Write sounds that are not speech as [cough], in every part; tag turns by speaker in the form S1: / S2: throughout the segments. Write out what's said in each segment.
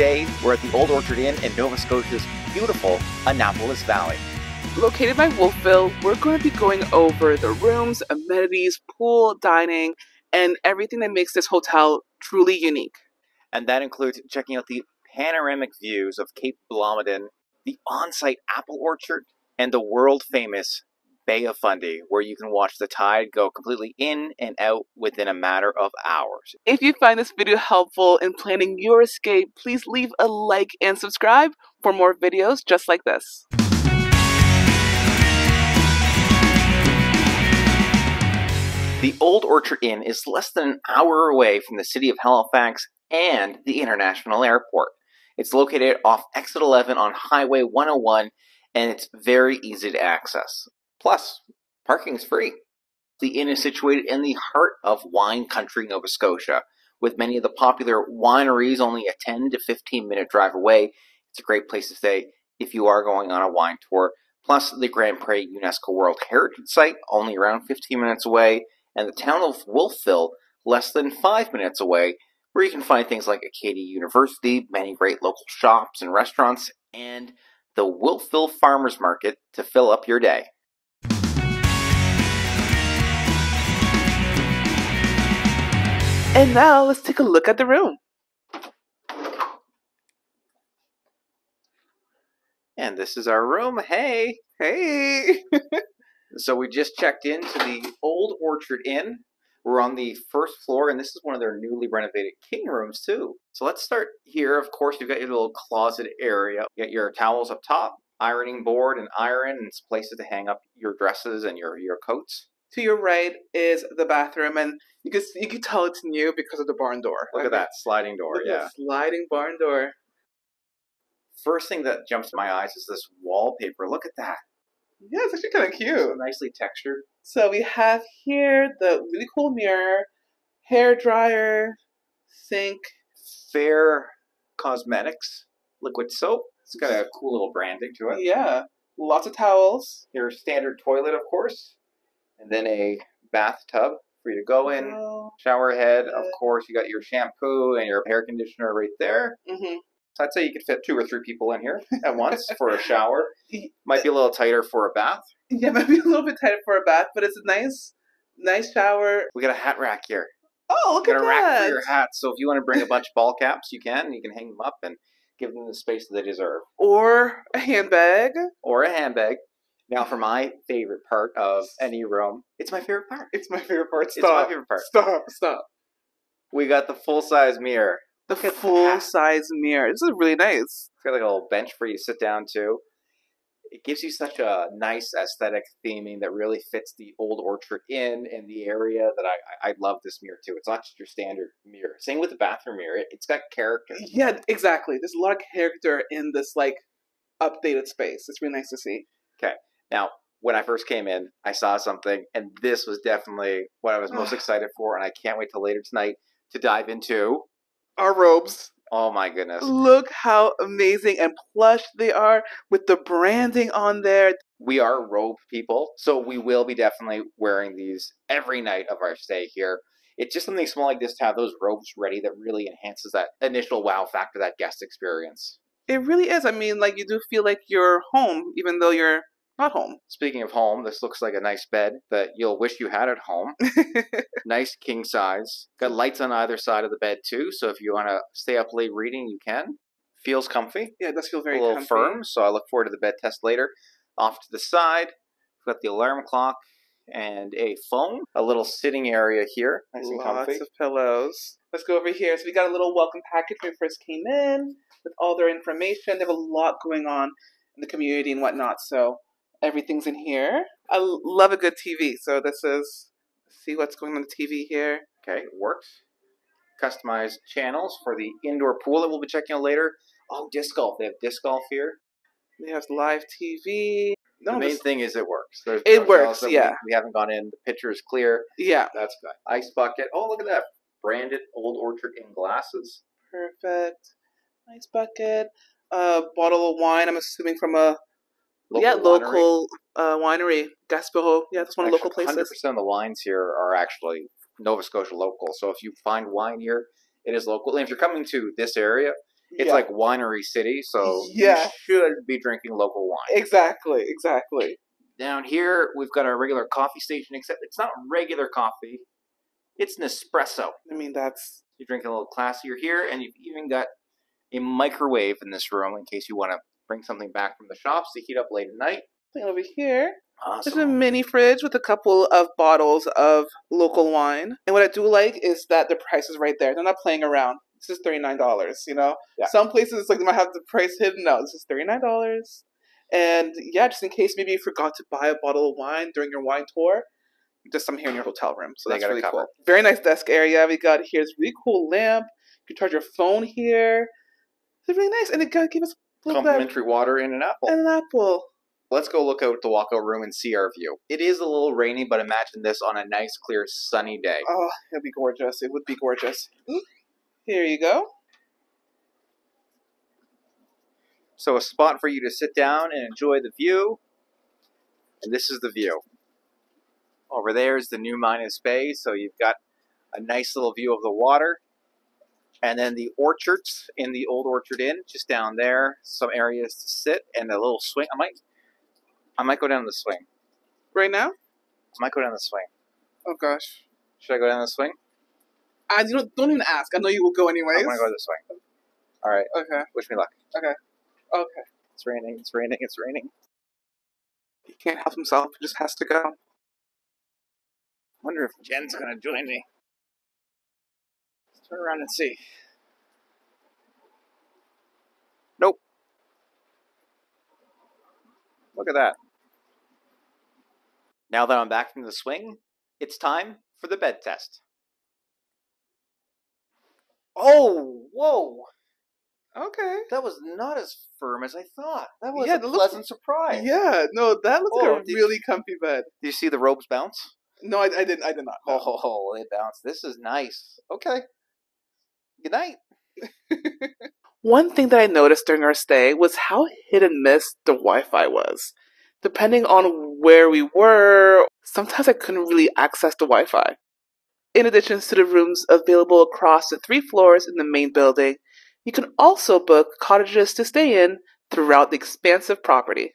S1: Today, we're at the Old Orchard Inn in Nova Scotia's beautiful Annapolis Valley.
S2: Located by Wolfville, we're going to be going over the rooms, amenities, pool, dining, and everything that makes this hotel truly unique.
S1: And that includes checking out the panoramic views of Cape Blomidon, the on site apple orchard, and the world famous Bay of Fundy, where you can watch the tide go completely in and out within a matter of hours.
S2: If you find this video helpful in planning your escape, please leave a like and subscribe for more videos just like this.
S1: The Old Orchard Inn is less than an hour away from the city of Halifax and the International Airport. It's located off exit 11 on Highway 101 and it's very easy to access. Plus, parking's free. The inn is situated in the heart of wine country, Nova Scotia, with many of the popular wineries only a 10 to 15 minute drive away. It's a great place to stay if you are going on a wine tour. Plus, the Grand Pre UNESCO World Heritage Site, only around 15 minutes away, and the town of Wolfville, less than 5 minutes away, where you can find things like Acadia University, many great local shops and restaurants, and the Wolfville Farmers Market to fill up your day.
S2: And now let's take a look at the room.
S1: And this is our room. Hey!
S2: Hey! [laughs]
S1: so we just checked into the Old Orchard Inn. We're on the first floor, and this is one of their newly renovated king rooms, too. So let's start here. Of course, you've got your little closet area. You got your towels up top, ironing board and iron, and places to hang up your dresses and your, your coats.
S2: To your right is the bathroom, and you can you can tell it's new because of the barn door.
S1: Look at that sliding door,
S2: Look
S1: yeah.
S2: sliding barn door.
S1: First thing that jumps to my eyes is this wallpaper. Look at that.
S2: Yeah, it's actually kind of cute.
S1: So nicely textured.
S2: So we have here the really cool mirror, hair dryer, sink.
S1: Fair Cosmetics liquid soap. It's got a cool little branding to it.
S2: Yeah, lots of towels.
S1: Your standard toilet, of course, and then a bathtub for you to go in.
S2: Oh,
S1: Shower head, of course. You got your shampoo and your hair conditioner right there.
S2: mhm.
S1: So I'd say you could fit two or three people in here [laughs] at once for a shower. [laughs] Might be a little tighter for a bath.
S2: Yeah, [laughs] maybe a little bit tighter for a bath, but it's a nice, nice shower.
S1: We got a hat rack here.
S2: Oh, look
S1: got
S2: at
S1: a rack
S2: that!
S1: for your hats. So if you want to bring a bunch of ball caps, you can. You can hang them up and give them the space that they deserve.
S2: Or a handbag.
S1: Or a handbag. Now for my favorite part of any room. It's my favorite part.
S2: It's my favorite part.
S1: It's my
S2: Stop.
S1: favorite part.
S2: Stop. Stop.
S1: We got the full size mirror.
S2: The
S1: Look at
S2: full
S1: that.
S2: size mirror. This is really nice.
S1: It's got like a little bench for you to sit down to. It gives you such a nice aesthetic theming that really fits the old Orchard Inn and the area that I, I I love this mirror too. It's not just your standard mirror. Same with the bathroom mirror. It, it's got character.
S2: Yeah, exactly. There's a lot of character in this like updated space. It's really nice to see.
S1: Now, when I first came in, I saw something, and this was definitely what I was most excited for, and I can't wait till later tonight to dive into.
S2: Our robes.
S1: Oh my goodness.
S2: Look how amazing and plush they are with the branding on there.
S1: We are robe people, so we will be definitely wearing these every night of our stay here. It's just something small like this to have those robes ready that really enhances that initial wow factor, that guest experience.
S2: It really is. I mean, like you do feel like you're home, even though you're not home.
S1: Speaking of home, this looks like a nice bed that you'll wish you had at home. [laughs] nice king size. Got lights on either side of the bed too, so if you want to stay up late reading, you can. Feels comfy,
S2: yeah, it does feel very
S1: a little
S2: comfy.
S1: firm, so I look forward to the bed test later. Off to the side, we've got the alarm clock and a phone. A little sitting area here, nice and comfy.
S2: Lots of pillows. Let's go over here. So we got a little welcome package when we first came in with all their information. They have a lot going on in the community and whatnot. So everything's in here. I love a good TV. So this is see what's going on the TV here.
S1: Okay, works. Customized channels for the indoor pool that we'll be checking out later. Oh, disc golf. They have disc golf here.
S2: They have live TV. No,
S1: the main
S2: this-
S1: thing is it works. There's
S2: It works,
S1: that we-
S2: yeah.
S1: We, haven't gone in. The picture is clear.
S2: yeah,
S1: That's good. Ice bucket. Oh, look at that. Branded Old Orchard Inn glasses.
S2: perfect. Nice bucket. A bottle of wine. I'm assuming from a
S1: Local
S2: yeah
S1: winery.
S2: local uh, winery, Gaspereau. Yeah, that's one of the local places.
S1: 100% of the wines here are actually Nova Scotia local. So if you find wine here, it is local. And if you're coming to this area It's
S2: Yeah.
S1: like winery city, so
S2: Yeah.
S1: you should be drinking local wine.
S2: exactly, exactly.
S1: Down here, we've got our regular coffee station, except it's not regular coffee. It's an espresso.
S2: I mean, that's
S1: You're drinking a little classier here, and you've even got a microwave in this room in case you want to bring something back from the shops to heat up late at night.
S2: over here. There's a mini fridge with a couple of bottles of local wine. And what I do like is that the price is right there. They're not playing around. This is $39, you know?
S1: Yeah.
S2: Some places like they might have the price hidden. No, this is $39. And yeah, just in case maybe you forgot to buy a bottle of wine during your wine tour, just some here in your hotel room. So
S1: They
S2: that's really cool. Very nice desk area. We got here's a really cool lamp. You can charge your phone here. It's really nice. And it got give us
S1: Complimentary water and an apple.
S2: and an apple.
S1: Let's go look out the walkout room and see our view. It is a little rainy, but imagine this on a nice, clear, sunny day.
S2: Oh, it'd be gorgeous. It would be gorgeous. [gasps] Here you go.
S1: So a spot for you to sit down and enjoy the view. And this is the view. Over there is the new Minas Bay, so you've got a nice little view of the water. And then the orchards in the old Orchard Inn, just down there, some areas to sit and a little swing. I might I might go down the swing.
S2: Right now?
S1: I might go down the swing.
S2: Oh gosh.
S1: Should I go down the swing?
S2: I don't don't even ask. I know you will go anyways.
S1: I'm gonna go to the swing. Alright,
S2: Okay.
S1: wish me luck.
S2: Okay. Okay.
S1: It's raining, it's raining, it's raining.
S2: He can't help himself. He just has to go.
S1: wonder if Jen's gonna join me. Turn around and see. Nope. Look at that. Now that I'm back from the swing, it's time for the bed test. Oh, whoa!
S2: Okay.
S1: That was not as firm as I thought. That was
S2: Yeah,
S1: a
S2: that
S1: pleasant surprise.
S2: Yeah. No, that looks
S1: Oh,
S2: like a really comfy bed.
S1: Do you see the ropes bounce?
S2: No, I, I didn't. I did not. no.
S1: Oh, [laughs] they bounce. This is nice. Okay. Good night.
S2: One thing that I noticed during our stay was how hit and miss the Wi-Fi was. Depending on where we were, sometimes I couldn't really access the Wi-Fi. In addition to the rooms available across the three floors in the main building, you can also book cottages to stay in throughout the expansive property.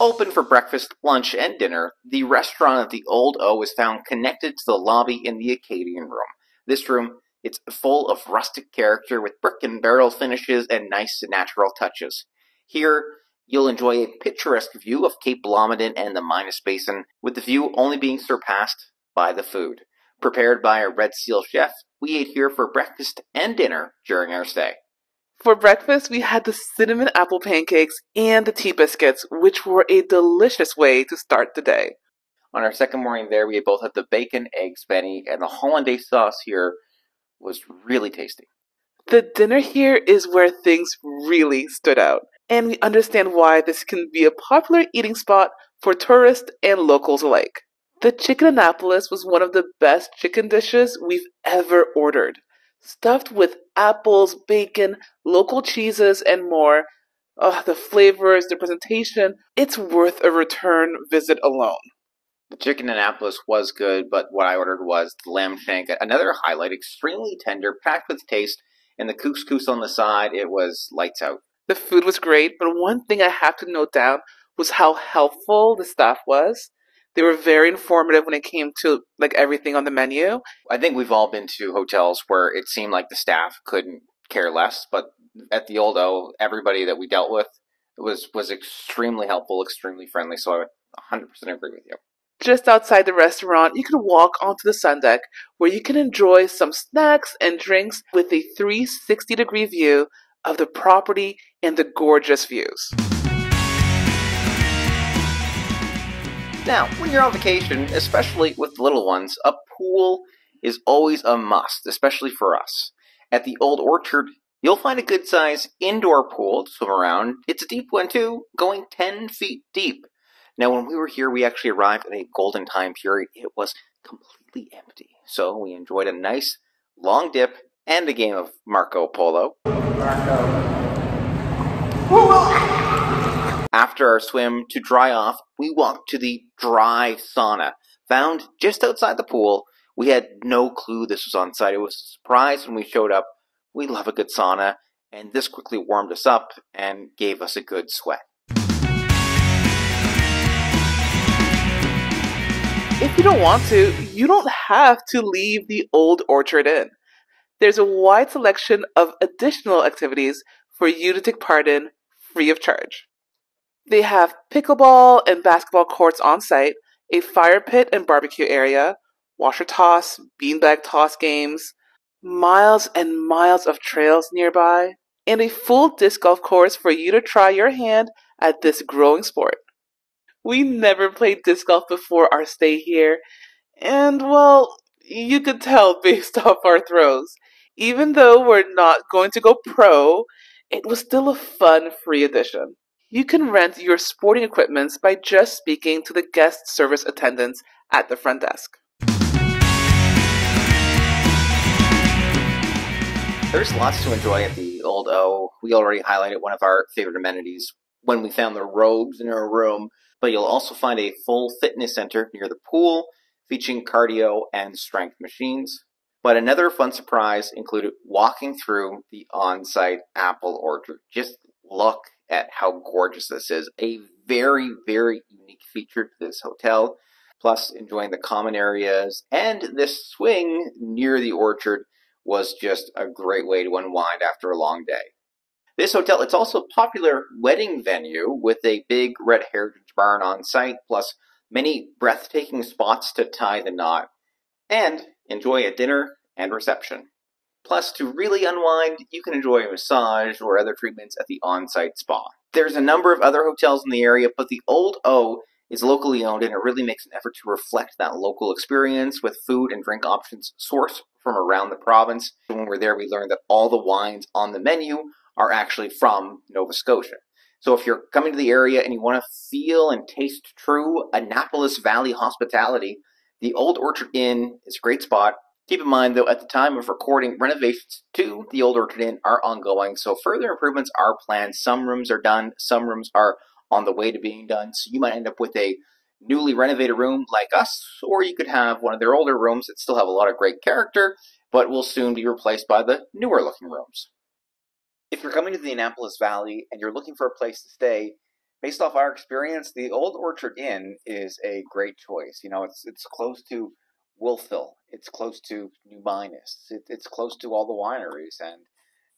S1: Open for breakfast, lunch, and dinner, the restaurant at the Old O is found connected to the lobby in the Acadian Room. This room, it's full of rustic character with brick and barrel finishes and nice natural touches. Here, you'll enjoy a picturesque view of Cape Blomidon and the Minas Basin, with the view only being surpassed by the food. Prepared by a Red Seal chef, we ate here for breakfast and dinner during our stay.
S2: For breakfast, we had the cinnamon apple pancakes and the tea biscuits, which were a delicious way to start the day.
S1: On our second morning there, we both had the bacon, eggs, Benny, and the hollandaise sauce here was really tasty.
S2: The dinner here is where things really stood out, and we understand why this can be a popular eating spot for tourists and locals alike. The chicken Annapolis was one of the best chicken dishes we've ever ordered. Stuffed with apples, bacon, local cheeses, and more. Ugh, the flavors, the presentation, it's worth a return visit alone.
S1: The chicken in Annapolis was good, but what I ordered was the lamb shank. Another highlight, extremely tender, packed with taste, and the couscous on the side, it was lights out.
S2: The food was great, but one thing I have to note down was how helpful the staff was. They were very informative when it came to like everything on the menu.
S1: I think we've all been to hotels where it seemed like the staff couldn't care less, but at the old O, everybody that we dealt with was was extremely helpful, extremely friendly. So I would 100% agree with you.
S2: Just outside the restaurant, you can walk onto the sun deck where you can enjoy some snacks and drinks with a 360 degree view of the property and the gorgeous views.
S1: Now, when you're on vacation, especially with little ones, a pool is always a must, especially for us. At the Old Orchard, you'll find a good size indoor pool to swim around. It's a deep one too, going 10 feet deep. Now, when we were here, we actually arrived at a golden time period. It was completely empty. So we enjoyed a nice long dip and a game of Marco Polo. After our swim, to dry off, we walked to the dry sauna, found just outside the pool, We had no clue this was on site. It was a surprise when we showed up. We love a good sauna, and this quickly warmed us up and gave us a good sweat.
S2: If you don't want to, you don't have to leave the Old Orchard Inn. There's a wide selection of additional activities for you to take part in free of charge. They have pickleball and basketball courts on site, a fire pit and barbecue area, washer toss, beanbag toss games, miles and miles of trails nearby, and a full disc golf course for you to try your hand at this growing sport. We never played disc golf before our stay here, and well, you could tell [laughs] based off our throws. Even though we're not going to go pro, it was still a fun free addition. You can rent your sporting equipments by just speaking to the guest service attendants at the front desk.
S1: There's lots to enjoy at the Old O. We already highlighted one of our favorite amenities when we found the robes in our room, but you'll also find a full fitness center near the pool featuring cardio and strength machines. But another fun surprise included walking through the on site apple orchard. Just look at how gorgeous this is. A very, very unique feature to this hotel. Plus, enjoying the common areas and this swing near the orchard was just a great way to unwind after a long day. This hotel, it's also a popular wedding venue with a big red heritage barn on site, plus many breathtaking spots to tie the knot, and enjoy a dinner and reception. Plus, to really unwind, you can enjoy a massage or other treatments at the on site spa. There's a number of other hotels in the area, but the Old O is locally owned and it really makes an effort to reflect that local experience with food and drink options sourced from around the province. When we're there, we learned that all the wines on the menu are actually from Nova Scotia. So if you're coming to the area and you want to feel and taste true Annapolis Valley hospitality, the Old Orchard Inn is a great spot. Keep in mind, though, at the time of recording, renovations to the Old Orchard Inn are ongoing, so further improvements are planned. Some rooms are done, some rooms are on the way to being done. So you might end up with a newly renovated room like us, or you could have one of their older rooms that still have a lot of great character, but will soon be replaced by the newer looking rooms. If you're coming to the Annapolis Valley and you're looking for a place to stay, based off our experience, the Old Orchard Inn is a great choice. You know, it's it's close to Wolfville, it's close to New Minas, it, it's close to all the wineries, and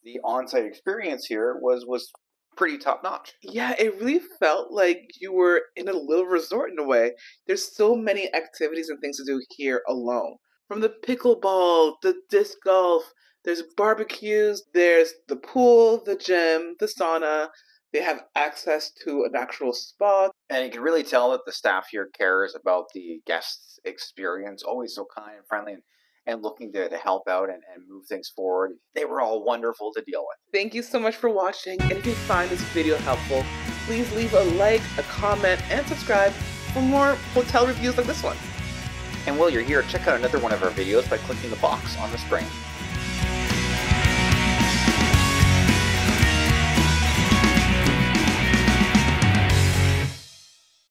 S1: the on-site experience here was was pretty top notch.
S2: Yeah, it really felt like you were in a little resort in a way. There's so many activities and things to do here alone. From the pickleball, the disc golf, there's barbecues, there's the pool, the gym, the sauna. They have access to an actual spa.
S1: And you can really tell that the staff here cares about the guest's experience, always so kind and friendly. And and looking to, to help out and, and move things forward. They were all wonderful to deal with.
S2: Thank you so much for watching, and if you find this video helpful, please leave a like, a comment, and subscribe for more hotel reviews like this one.
S1: And while you're here, check out another one of our videos by clicking the box on the screen.